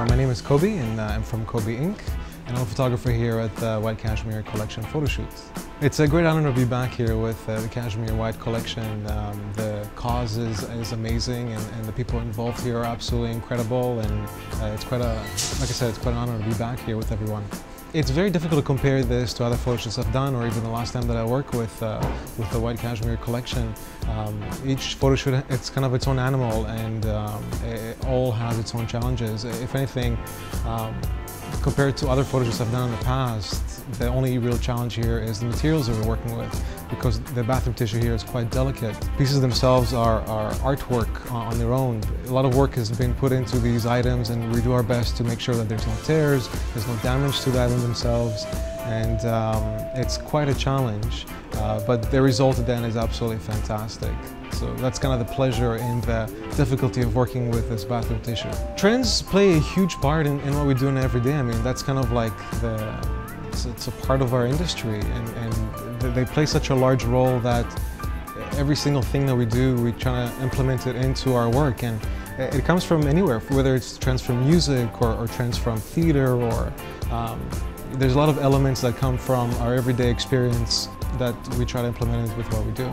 Uh, my name is Koby and uh, I'm from Koby Inc. and I'm a photographer here at the White Cashmere Collection photo shoots. It's a great honor to be back here with uh, the Cashmere White Collection. Um, the cause is, is amazing and, and, the people involved here are absolutely incredible and uh, it's quite a, like I said, it's quite an honor to be back here with everyone. It's very difficult to compare this to other photoshoots I've done or even the last time that I worked with, uh, with the White Cashmere collection. Um, each photo shoot, it's kind of its own animal and um, it all has its own challenges. If anything, um, compared to other photo shoots I've done in the past, the only real challenge here is the materials that we're working with because the bathroom tissue here is quite delicate. Pieces themselves are, are artwork on their own. A lot of work has been put into these items and we do our best to make sure that there's no tears, there's no damage to the item themselves and um, it's quite a challenge. Uh, but the result then is absolutely fantastic. So that's kind of the pleasure in the difficulty of working with this bathroom tissue. Trends play a huge part in, in what we do in every day. I mean, that's kind of like the, it's, it's a part of our industry and, and they play such a large role that every single thing that we do, we try to implement it into our work. And it comes from anywhere, whether it's trends from music or, or trends from theater or um, there's a lot of elements that come from our everyday experience that we try to implement it with what we do.